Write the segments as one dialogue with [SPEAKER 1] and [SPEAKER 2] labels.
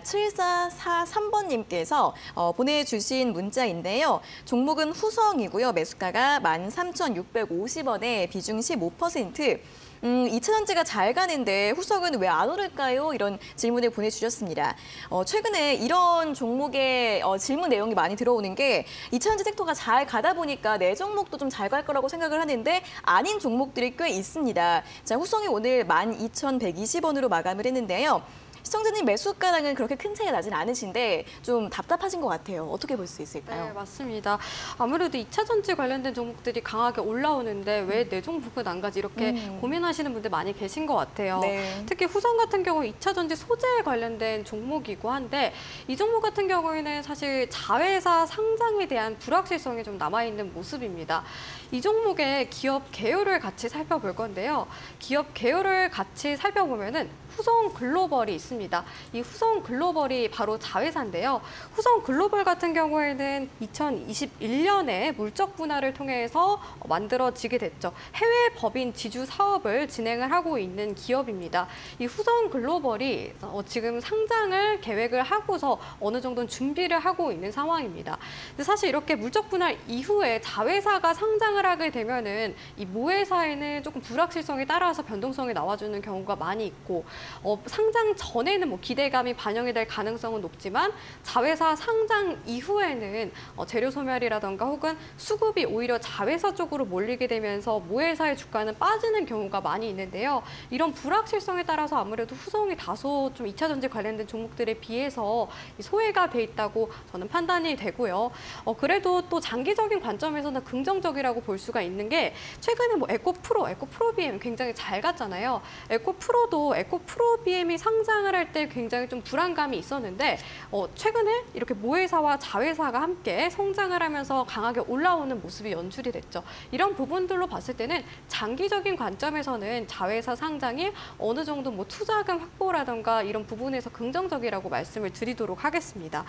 [SPEAKER 1] 7443번님께서 어, 보내주신 문자인데요. 종목은 후성이고요. 매수가가 13,650원에 비중 15%. 음, 2차전지가 잘 가는데 후석은 왜 안 오를까요? 이런 질문을 보내주셨습니다. 어, 최근에 이런 종목의 어, 질문 내용이 많이 들어오는 게 2차전지 섹터가 잘 가다 보니까 내 종목도 좀 잘 갈 거라고 생각을 하는데 아닌 종목들이 꽤 있습니다. 자, 후성이 오늘 12,120원으로 마감을 했는데요. 시청자님 매수가랑은 그렇게 큰 차이가 나진 않으신데 좀 답답하신 것 같아요. 어떻게 볼 수 있을까요?
[SPEAKER 2] 네, 맞습니다. 아무래도 2차 전지 관련된 종목들이 강하게 올라오는데 왜 내 종목은 안 가지 이렇게
[SPEAKER 1] 음.
[SPEAKER 2] 고민하시는 분들 많이 계신 것 같아요.
[SPEAKER 1] 네.
[SPEAKER 2] 특히 후성 같은 경우 2차 전지 소재에 관련된 종목이고 한데 이 종목 같은 경우에는 사실 자회사 상장에 대한 불확실성이 좀 남아있는 모습입니다. 이 종목의 기업 개요를 같이 살펴볼 건데요. 기업 개요를 같이 살펴보면 은 후성 글로벌이 있습니다. 이 후성 글로벌이 바로 자회사인데요. 후성 글로벌 같은 경우에는 2021년에 물적 분할을 통해서 만들어지게 됐죠. 해외 법인 지주 사업을 진행을 하고 있는 기업입니다. 이 후성 글로벌이 어, 지금 상장을 계획을 하고서 어느 정도는 준비를 하고 있는 상황입니다. 사실 이렇게 물적 분할 이후에 자회사가 상장을 하게 되면은 이 모회사에는 조금 불확실성에 따라서 변동성이 나와주는 경우가 많이 있고 어, 상장 전 에는 뭐 기대감이 반영이 될 가능성은 높지만 자회사 상장 이후에는 어, 재료 소멸이라던가 혹은 수급이 오히려 자회사 쪽으로 몰리게 되면서 모회사의 주가는 빠지는 경우가 많이 있는데요. 이런 불확실성에 따라서 아무래도 후성이 다소 좀 2차 전지 관련된 종목들에 비해서 이 소외가 돼 있다고 저는 판단이 되고요. 어, 그래도 또 장기적인 관점에서는 긍정적이라고 볼 수가 있는 게 최근에 뭐 에코 프로, 에코 프로 BM 굉장히 잘 갔잖아요. 에코 프로도 에코 프로 BM이 상장을 할 때 굉장히 좀 불안감이 있었는데 어, 최근에 이렇게 모회사와 자회사가 함께 성장을 하면서 강하게 올라오는 모습이 연출이 됐죠. 이런 부분들로 봤을 때는 장기적인 관점에서는 자회사 상장이 어느 정도 뭐 투자금 확보라던가 이런 부분에서 긍정적이라고 말씀을 드리도록 하겠습니다.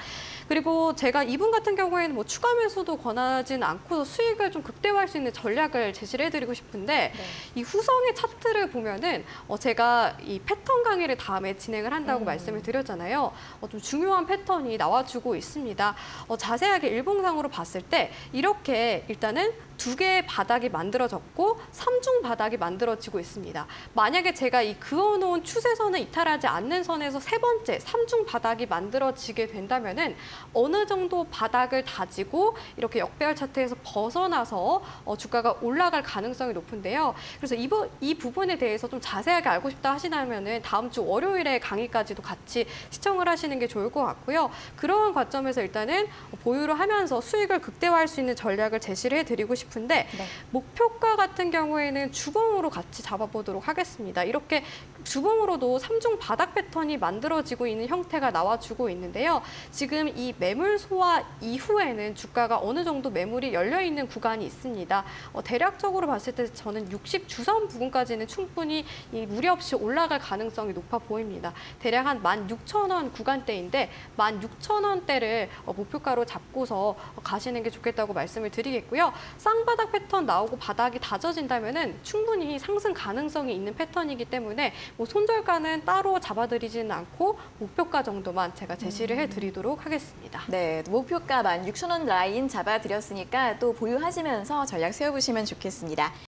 [SPEAKER 2] 그리고 제가 이분 같은 경우에는 뭐 추가 매수도 권하진 않고 수익을 좀 극대화할 수 있는 전략을 제시를 해드리고 싶은데
[SPEAKER 1] 네.
[SPEAKER 2] 이 후성의 차트를 보면은 어 제가 이 패턴 강의를 다음에 진행을 한다고
[SPEAKER 1] 음.
[SPEAKER 2] 말씀을 드렸잖아요. 어 좀 중요한 패턴이 나와주고 있습니다. 어 자세하게 일봉상으로 봤을 때 이렇게 일단은 두 개의 바닥이 만들어졌고 삼중 바닥이 만들어지고 있습니다. 만약에 제가 이 그어놓은 추세선을 이탈하지 않는 선에서 세 번째 삼중 바닥이 만들어지게 된다면 은 어느 정도 바닥을 다지고 이렇게 역배열 차트에서 벗어나서 어, 주가가 올라갈 가능성이 높은데요. 그래서 이, 부, 이 부분에 대해서 좀 자세하게 알고 싶다 하시다면 은 다음 주 월요일에 강의까지도 같이 시청을 하시는 게 좋을 것 같고요. 그러한 관점에서 일단은 보유를 하면서 수익을 극대화할 수 있는 전략을 제시를 해드리고 싶 은데
[SPEAKER 1] 네.
[SPEAKER 2] 목표가 같은 경우에는 주봉으로 같이 잡아보도록 하겠습니다. 이렇게 주봉으로도 삼중 바닥 패턴이 만들어지고 있는 형태가 나와주고 있는데요. 지금 이 매물 소화 이후에는 주가가 어느 정도 매물이 열려있는 구간이 있습니다. 어, 대략적으로 봤을 때 저는 60 주선 부근까지는 충분히 이 무리 없이 올라갈 가능성이 높아 보입니다. 대략 한 16,000원 구간대인데 16,000원대를 어, 목표가로 잡고서 가시는 게 좋겠다고 말씀을 드리겠고요. 쌍바닥 패턴 나오고 바닥이 다져진다면은 충분히 상승 가능성이 있는 패턴이기 때문에 뭐 손절가는 따로 잡아드리지는 않고 목표가 정도만 제가 제시를 해드리도록 하겠습니다.
[SPEAKER 1] 네, 목표가 16,000원 라인 잡아드렸으니까 또 보유하시면서 전략 세워보시면 좋겠습니다.